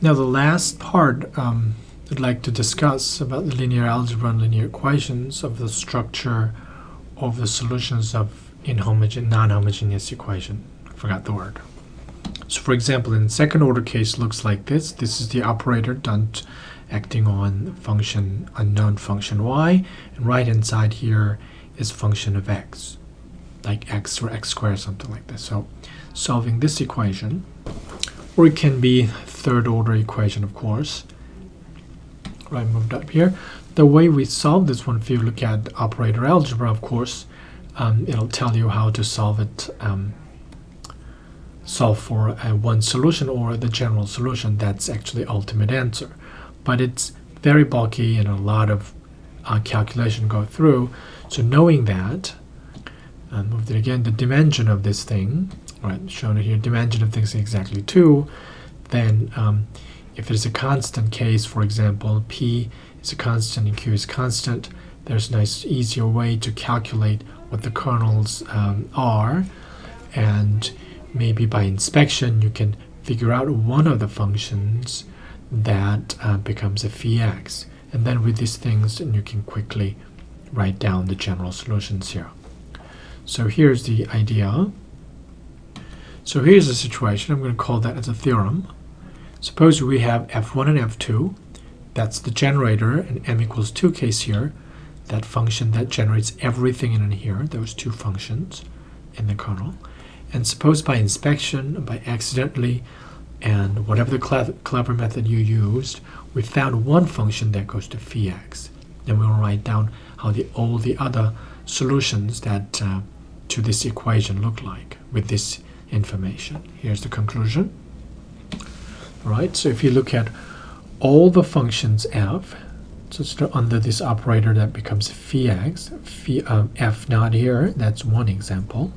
Now the last part um, I'd like to discuss about the linear algebra and linear equations of the structure of the solutions of inhomogeneous, non-homogeneous equation. I forgot the word. So for example, in second order case looks like this. This is the operator done acting on function unknown function y, and right hand side here is function of x, like x or x squared, something like this. So solving this equation, or it can be third order equation, of course. Right, moved up here. The way we solve this one, if you look at operator algebra, of course, um, it'll tell you how to solve it um, solve for uh, one solution or the general solution that's actually ultimate answer but it's very bulky and a lot of uh, calculation go through so knowing that and move it again the dimension of this thing right shown here dimension of things exactly 2 then um, if it is a constant case for example p is a constant and q is constant there's a nice easier way to calculate what the kernels um, are and maybe by inspection you can figure out one of the functions that uh, becomes a phi x. And then with these things, you can quickly write down the general solutions here. So here's the idea. So here's the situation. I'm going to call that as a theorem. Suppose we have f1 and f2. That's the generator and m equals 2 case here. That function that generates everything in here, those two functions in the kernel. And suppose by inspection, by accidentally, and whatever the clever method you used, we found one function that goes to phi x. Then we'll write down how the, all the other solutions that uh, to this equation look like with this information. Here's the conclusion. Right, so if you look at all the functions f, so under this operator that becomes phi x, phi, um, f naught here, that's one example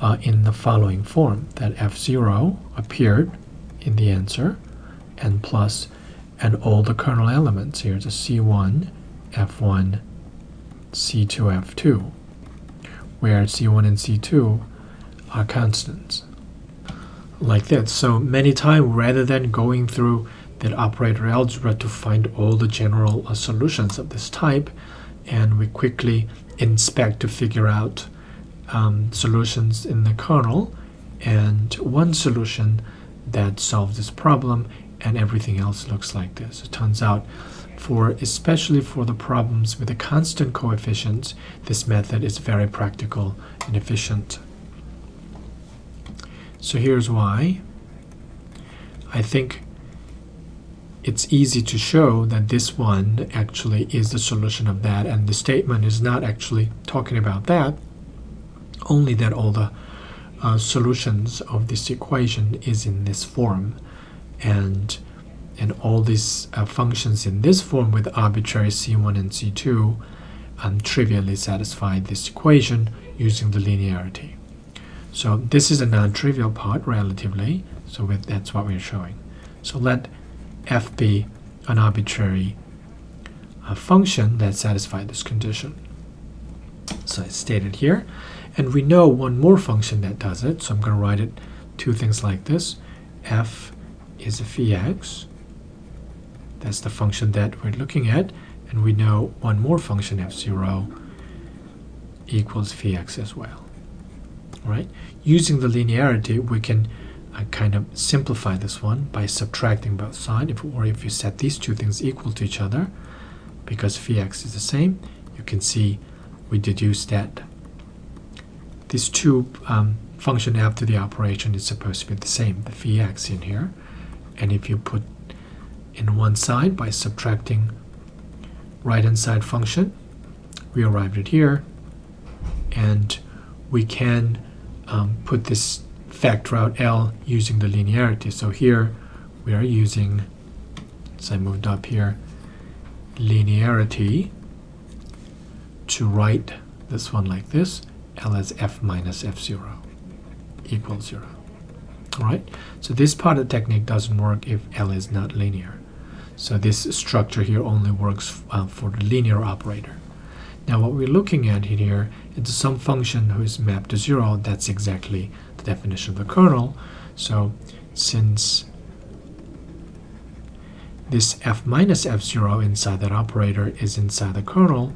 uh, in the following form that f0 appeared in the answer and plus and all the kernel elements here's a c1 f1 c2 f2 where c1 and c2 are constants like that so many times rather than going through that operator algebra to find all the general uh, solutions of this type and we quickly inspect to figure out um, solutions in the kernel and one solution that solves this problem and everything else looks like this. It turns out for especially for the problems with the constant coefficients, this method is very practical and efficient. So here's why. I think it's easy to show that this one actually is the solution of that and the statement is not actually talking about that only that all the uh, solutions of this equation is in this form and and all these uh, functions in this form with arbitrary c1 and c2 um, trivially satisfy this equation using the linearity. So this is a non-trivial part relatively, so with, that's what we're showing. So let f be an arbitrary uh, function that satisfies this condition. So it's stated here. And we know one more function that does it, so I'm going to write it two things like this. f is a phi x. That's the function that we're looking at. And we know one more function, f0, equals phi x as well. Right? Using the linearity, we can uh, kind of simplify this one by subtracting both sides, if, or if you set these two things equal to each other, because phi x is the same, you can see we deduce that these two um, function after the operation is supposed to be the same, the phi x in here. And if you put in one side by subtracting right hand side function, we arrived at here. And we can um, put this factor out L using the linearity. So here we are using, as I moved up here, linearity to write this one like this. L as f minus f0 equals 0. Alright, so this part of the technique doesn't work if L is not linear. So this structure here only works uh, for the linear operator. Now what we're looking at here is some function who is mapped to 0. That's exactly the definition of the kernel. So since this f minus f0 inside that operator is inside the kernel,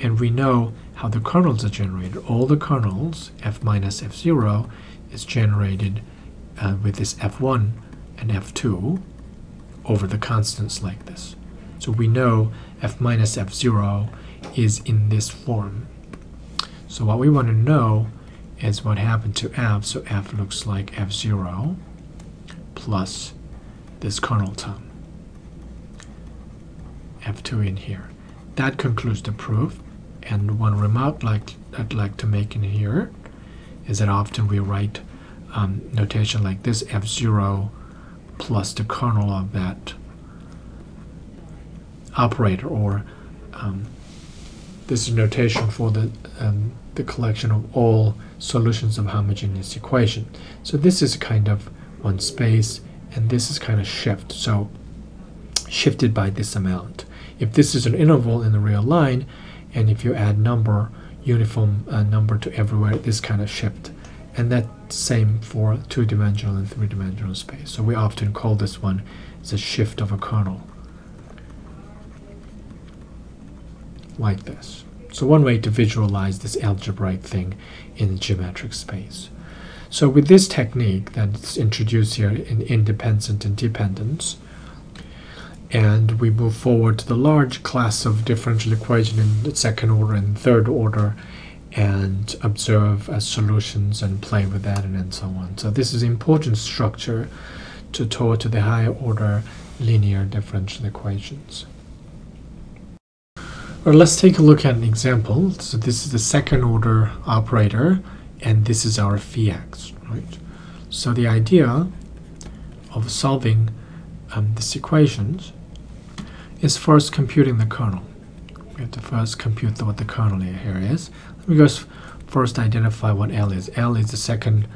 and we know how the kernels are generated. All the kernels, f minus f0, is generated uh, with this f1 and f2 over the constants like this. So we know f minus f0 is in this form. So what we want to know is what happened to f. So f looks like f0 plus this kernel term. f2 in here. That concludes the proof. And one remark like I'd like to make in here is that often we write um, notation like this f0 plus the kernel of that operator or um, this is notation for the um, the collection of all solutions of homogeneous equation. So this is kind of one space and this is kind of shift. So shifted by this amount. If this is an interval in the real line and if you add number uniform uh, number to everywhere this kind of shift and that same for two-dimensional and three-dimensional space. So we often call this one the shift of a kernel. Like this. So one way to visualize this algebraic thing in geometric space. So with this technique that's introduced here in independent independence and dependence, and we move forward to the large class of differential equation in second order and third order and observe as solutions and play with that and, so on. So this is important structure to toward to the higher order linear differential equations. Well, let's take a look at an example. So this is the second order operator and this is our phi x, right? So the idea of solving um, these equations is first computing the kernel. We have to first compute what the kernel here is. Let me just first identify what L is. L is the second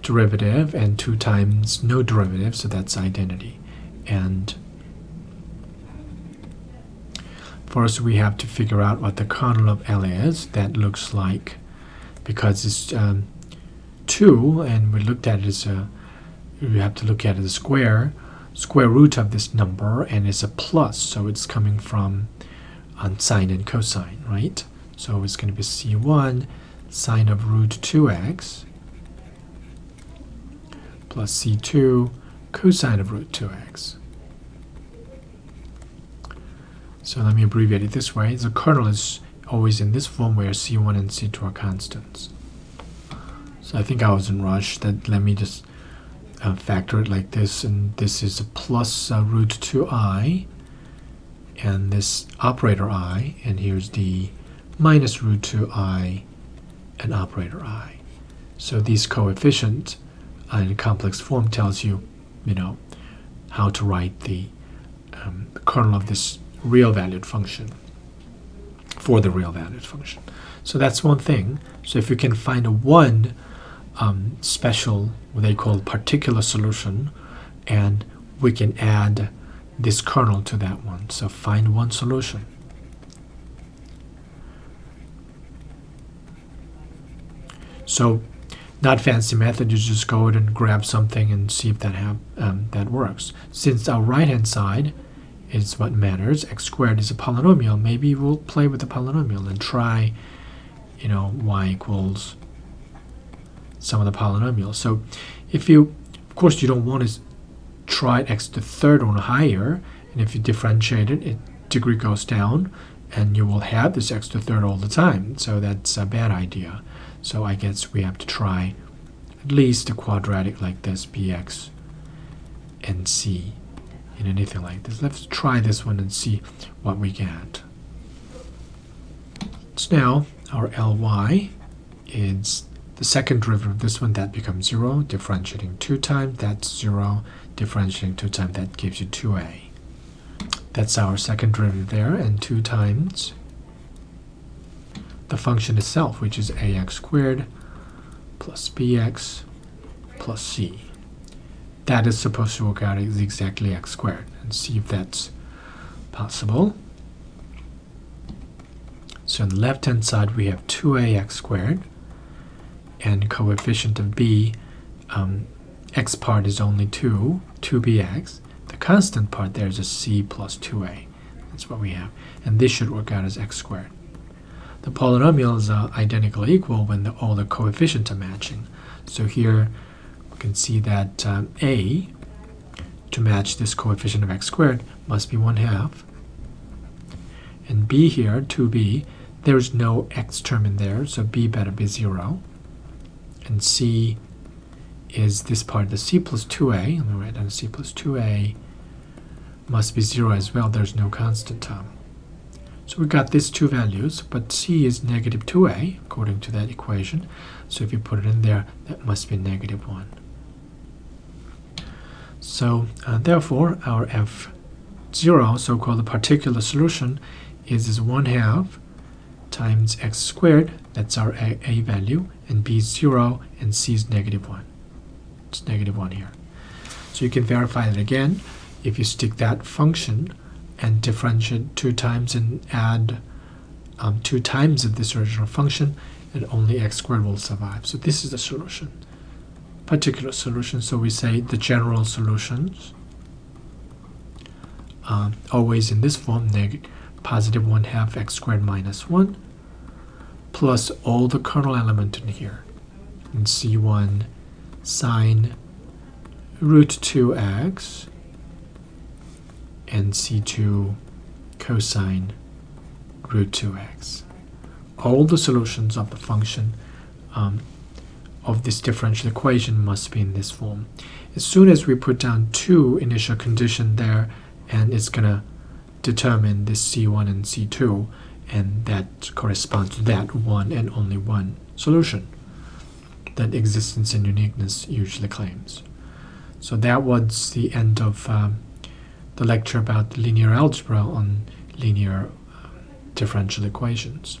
derivative and 2 times no derivative, so that's identity. And first we have to figure out what the kernel of L is. That looks like, because it's um, 2, and we looked at it as a, we have to look at it as square, square root of this number, and it's a plus, so it's coming from on sine and cosine, right? So it's going to be c1 sine of root 2x plus c2 cosine of root 2x. So let me abbreviate it this way. The kernel is always in this form where c1 and c2 are constants. So I think I was in rush. That let me just uh, factor it like this, and this is a plus uh, root 2i, and this operator i, and here's the minus root 2i and operator i. So these coefficients in complex form tells you, you know, how to write the, um, the kernel of this real valued function for the real valued function. So that's one thing. So if you can find a one um, special, what they call particular solution, and we can add this kernel to that one. So find one solution. So not fancy method, you just go and grab something and see if that um, that works. Since our right hand side is what matters, x squared is a polynomial, maybe we'll play with the polynomial and try, you know, y equals some of the polynomials. So if you, of course, you don't want to try x to the third or higher, and if you differentiate it, it degree goes down, and you will have this x to the third all the time. So that's a bad idea. So I guess we have to try at least a quadratic like this, bx and c in anything like this. Let's try this one and see what we get. So now our ly is the second derivative of this one, that becomes 0. Differentiating 2 times, that's 0. Differentiating 2 times, that gives you 2a. That's our second derivative there, and 2 times the function itself, which is ax squared plus bx plus c. That is supposed to work out as exactly x squared, and see if that's possible. So on the left-hand side, we have 2ax squared, and coefficient of b, um, x part is only 2, 2bx. The constant part there is a c plus 2a. That's what we have. And this should work out as x squared. The polynomials are identically equal when the, all the coefficients are matching. So here can see that um, a, to match this coefficient of x squared, must be 1 half. And b here, 2b, there's no x term in there, so b better be 0. And c is this part, the c plus 2a, let me write down c plus 2a must be 0 as well, there's no constant term. So we got these two values, but c is negative 2a, according to that equation. So if you put it in there, that must be negative 1. So uh, therefore, our f0, so-called the particular solution, is, is 1 half times x squared, that's our a, a value, and b is 0, and c is negative 1. It's negative 1 here. So you can verify that again if you stick that function and differentiate two times and add um, two times of this original function, and only x squared will survive. So this is the solution. Particular solution, so we say the general solutions, um, always in this form, negative positive 1 half x squared minus 1, plus all the kernel element in here, and c1 sine root 2x and c2 cosine root 2x. All the solutions of the function um, of this differential equation must be in this form. As soon as we put down two initial condition there, and it's going to determine this c1 and c2, and that corresponds to that one and only one solution that existence and uniqueness usually claims. So that was the end of um, the lecture about linear algebra on linear um, differential equations.